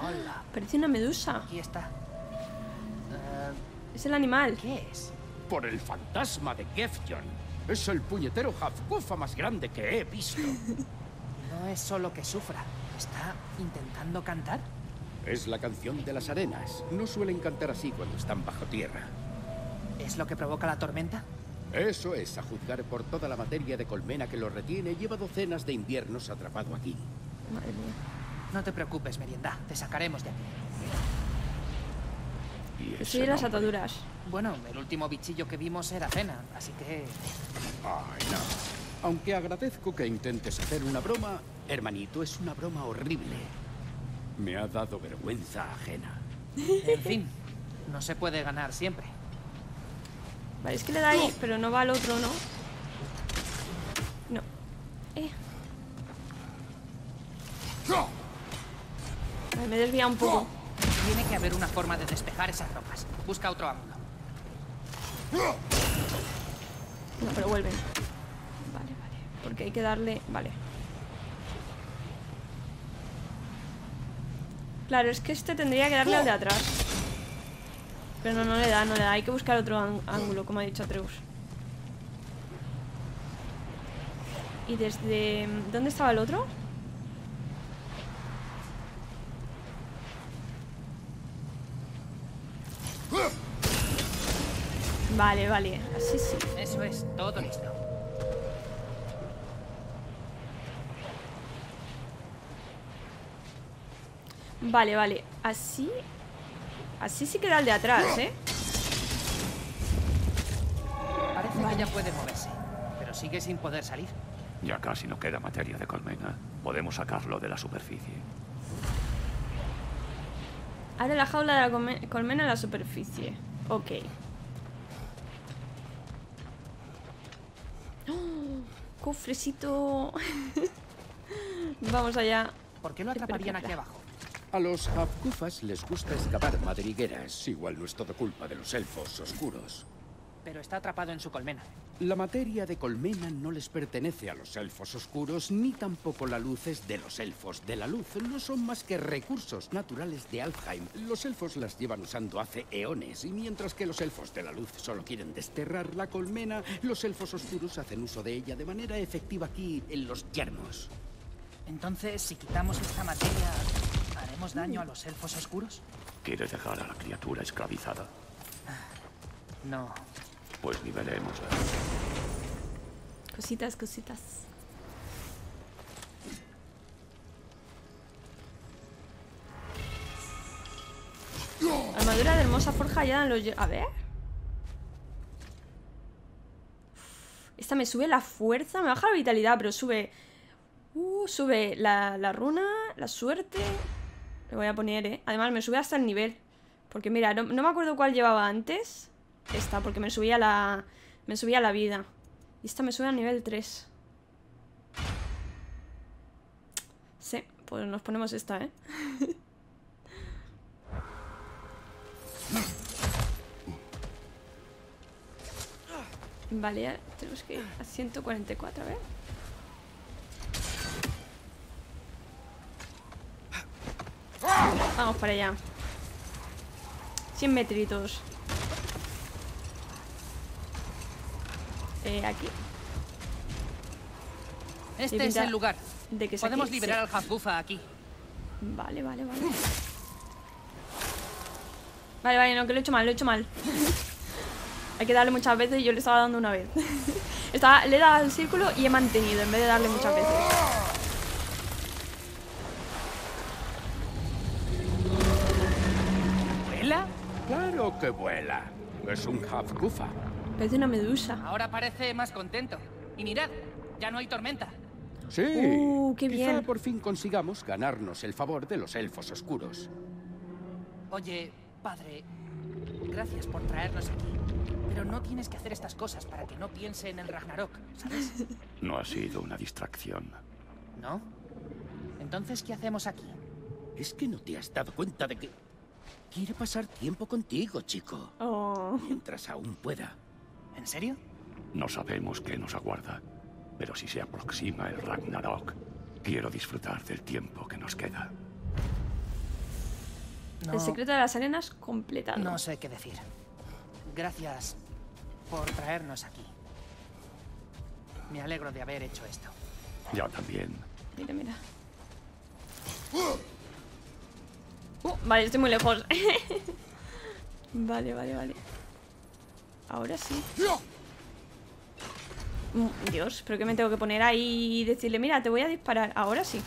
Hola, Parece una medusa. aquí está. Eh, Es el animal. ¿Qué es? Por el fantasma de Gefjon. Es el puñetero Hafkufa más grande que he visto. No es solo que sufra. ¿Está intentando cantar? Es la canción de las arenas. No suelen cantar así cuando están bajo tierra. ¿Es lo que provoca la tormenta? Eso es, a juzgar por toda la materia de colmena que lo retiene, lleva docenas de inviernos atrapado aquí. Madre mía. No te preocupes, merienda. Te sacaremos de aquí. Sigue las nombre. ataduras. Bueno, el último bichillo que vimos era cena, así que... Ay, no. Aunque agradezco que intentes hacer una broma, hermanito, es una broma horrible. Me ha dado vergüenza ajena. En fin, no se puede ganar siempre. Vale, es que le da ahí, pero no va al otro, ¿no? No. Eh. Vale, me he desviado un poco. Tiene que haber una forma de despejar esas rocas. Busca otro ángulo. No, pero vuelven. Vale, vale. Porque hay que darle... Vale. Claro, es que este tendría que darle al de atrás. Pero no, no le da, no le da. Hay que buscar otro án- ángulo, como ha dicho Atreus. Y desde... ¿Dónde estaba el otro? Vale, vale. Así sí. Eso es, todo listo. Vale, vale. Así... Así sí queda el de atrás, ¿eh? Parece que ya puede moverse, pero sigue sin poder salir. Ya casi no queda materia de colmena. Podemos sacarlo de la superficie. Abre la jaula de la colmena en la superficie. Ok. ¡Oh! ¡Cofrecito! Vamos allá. ¿Por qué lo atraparían aquí abajo? A los Hafkufas les gusta excavar madrigueras. Igual no es todo culpa de los elfos oscuros. Pero está atrapado en su colmena. La materia de colmena no les pertenece a los elfos oscuros, ni tampoco la luz es de los elfos de la luz. No son más que recursos naturales de Alfheim. Los elfos las llevan usando hace eones, y mientras que los elfos de la luz solo quieren desterrar la colmena, los elfos oscuros hacen uso de ella de manera efectiva aquí en los yermos. Entonces, si quitamos esta materia, ¿haremos daño a los elfos oscuros? ¿Quiere dejar a la criatura esclavizada? No. Pues ni veremos. Cositas, cositas. Armadura de hermosa forja ya en los... A ver. Esta me sube la fuerza, me baja la vitalidad, pero sube... Uh, sube la, la runa, la suerte... Le voy a poner, ¿eh? Además me sube hasta el nivel. Porque mira, no me acuerdo cuál llevaba antes. Esta, porque me subía la... Me subía la vida. Y esta me sube a nivel 3. Sí, pues nos ponemos esta, ¿eh? Vale, tenemos que ir a 144, a ver. Vamos para allá. 100 metritos. Eh, aquí. Este es el lugar. de que Podemos aquí, liberar sí. al Hafgufa aquí. Vale, vale, vale. Vale, vale, no, que lo he hecho mal, lo he hecho mal. Hay que darle muchas veces y yo le estaba dando una vez. estaba, le he dado al círculo y he mantenido en vez de darle muchas veces. ¿Vuela? Claro que vuela. Es un Hafkufa. Parece una medusa. Ahora parece más contento. Y mirad, Ya no hay tormenta. Sí. Uh, qué Quizá bien. por fin consigamos ganarnos el favor de los elfos oscuros. Oye, padre, gracias por traernos aquí. Pero no tienes que hacer estas cosas para que no piense en el Ragnarok, ¿sabes? No ha sido una distracción. ¿No? Entonces, ¿qué hacemos aquí? Es que no te has dado cuenta de que quiere pasar tiempo contigo, chico. Oh. Mientras aún pueda. ¿En serio? No sabemos qué nos aguarda, pero si se aproxima el Ragnarok, quiero disfrutar del tiempo que nos queda. No, El secreto de las arenas completado. no sé qué decir. Gracias por traernos aquí. Me alegro de haber hecho esto. Yo también. Mira, mira. Uh, vale, estoy muy lejos. vale, vale, vale. Ahora sí. Mm, Dios, pero que me tengo que poner ahí y decirle, mira, te voy a disparar. Ahora sí.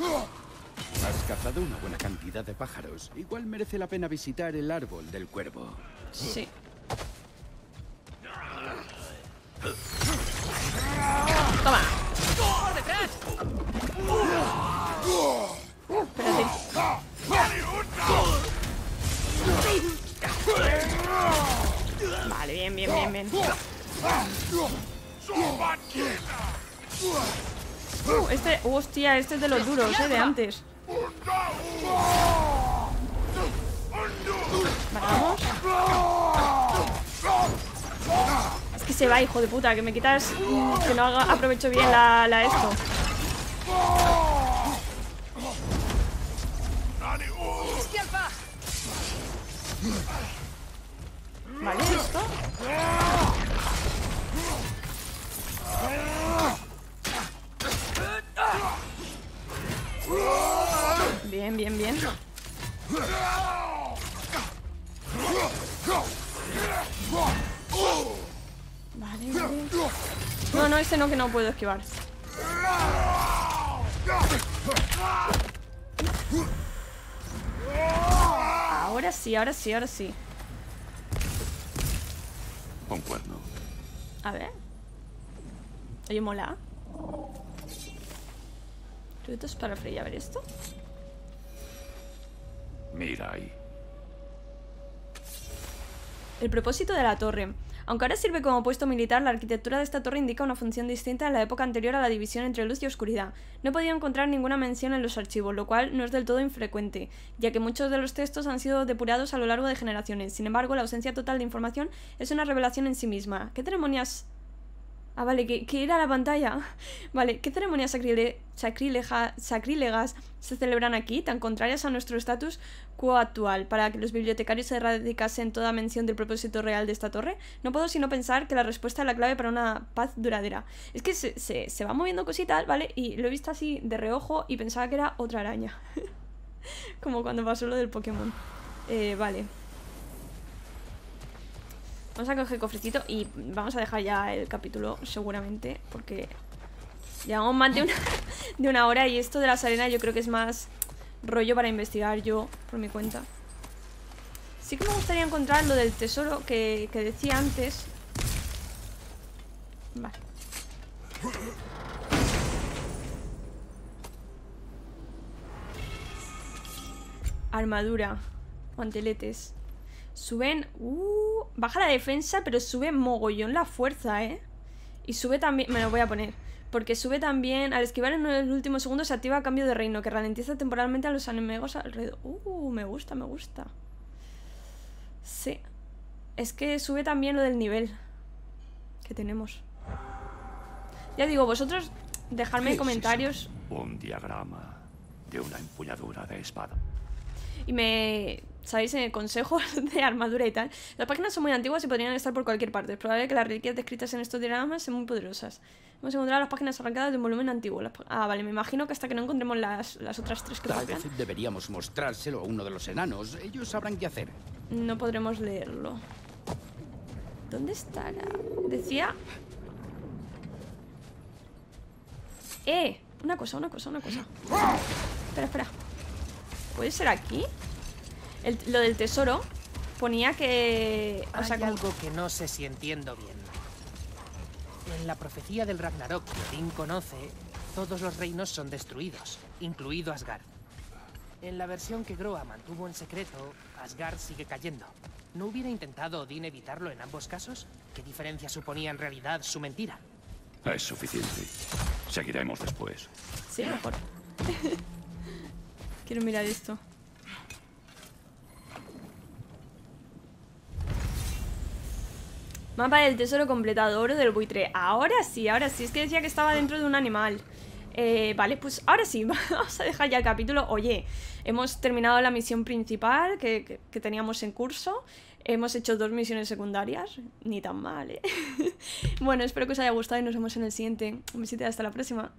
Has cazado una buena cantidad de pájaros. Igual merece la pena visitar el árbol del cuervo. Sí. Toma. Uh, espérate. Vale, bien, bien, bien, bien. Uh, este, hostia, este es de los duros, eh, de antes. Vamos. Es que se va, hijo de puta, que me quitas. Que no haga, aprovecho bien la, la esto. Vale, esto. Bien, bien, bien. Vale. No, no, este no, que no puedo esquivar. Ahora sí, ahora sí, ahora sí. Un cuerno. A ver. Oye, mola. Trutos para Freya, a ver esto. Mira ahí. El propósito de la torre. Aunque ahora sirve como puesto militar, la arquitectura de esta torre indica una función distinta en la época anterior a la división entre luz y oscuridad. No he podido encontrar ninguna mención en los archivos, lo cual no es del todo infrecuente, ya que muchos de los textos han sido depurados a lo largo de generaciones. Sin embargo, la ausencia total de información es una revelación en sí misma. ¿Qué ceremonias Ah, vale, que, que ir a la pantalla. Vale, ¿qué ceremonias sacrile- sacrílegas se celebran aquí, tan contrarias a nuestro status quo actual, para que los bibliotecarios erradicasen toda mención del propósito real de esta torre? No puedo sino pensar que la respuesta es la clave para una paz duradera. Es que se, se, se van moviendo cositas, ¿vale? Y lo he visto así de reojo y pensaba que era otra araña. Como cuando pasó lo del Pokémon. Eh, vale. Vamos a coger cofrecito y vamos a dejar ya el capítulo seguramente porque llevamos más de una, de una hora y esto de las arenas yo creo que es más rollo para investigar yo por mi cuenta. Sí que me gustaría encontrar lo del tesoro que, que decía antes. Vale. Armadura. Manteletes. Suben... Uh, baja la defensa, pero sube mogollón la fuerza, ¿eh? Y sube también... Me lo voy a poner. Porque sube también... Al esquivar en el último segundo se activa cambio de reino, que ralentiza temporalmente a los enemigos alrededor. Uh, me gusta, me gusta. Sí. Es que sube también lo del nivel que tenemos. Ya digo, vosotros dejadme ¿Qué en es comentarios Un diagrama de una empuñadura de espada. y me sabéis eh, consejos de armadura y tal. Las páginas son muy antiguas y podrían estar por cualquier parte. Es probable que las reliquias descritas en estos diagramas sean muy poderosas. Hemos encontrado las páginas arrancadas de un volumen antiguo. Las ah, vale, me imagino que hasta que no encontremos las, las otras tres que Tal faltan, vez deberíamos mostrárselo a uno de los enanos. Ellos sabrán qué hacer. no podremos leerlo. ¿Dónde estará? Decía... ¡Eh! Una cosa, una cosa, una cosa. Espera, espera. ¿Puede ser aquí? El- lo del tesoro ponía que... O sea, Hay como- algo que no sé si entiendo bien. En la profecía del Ragnarok que Odín conoce, todos los reinos son destruidos, incluido Asgard. En la versión que Groa mantuvo en secreto, Asgard sigue cayendo. ¿No hubiera intentado Odín evitarlo en ambos casos? ¿Qué diferencia suponía en realidad su mentira? Es suficiente. Seguiremos después. Sí, mejor. Quiero mirar esto. Mapa del tesoro completado, oro del buitre. Ahora sí, ahora sí. Es que decía que estaba dentro de un animal. Eh, vale, pues ahora sí, vamos a dejar ya el capítulo. Oye, hemos terminado la misión principal que, que- que teníamos en curso. Hemos hecho dos misiones secundarias. Ni tan mal, ¿eh? bueno, espero que os haya gustado y nos vemos en el siguiente. Un besito y hasta la próxima.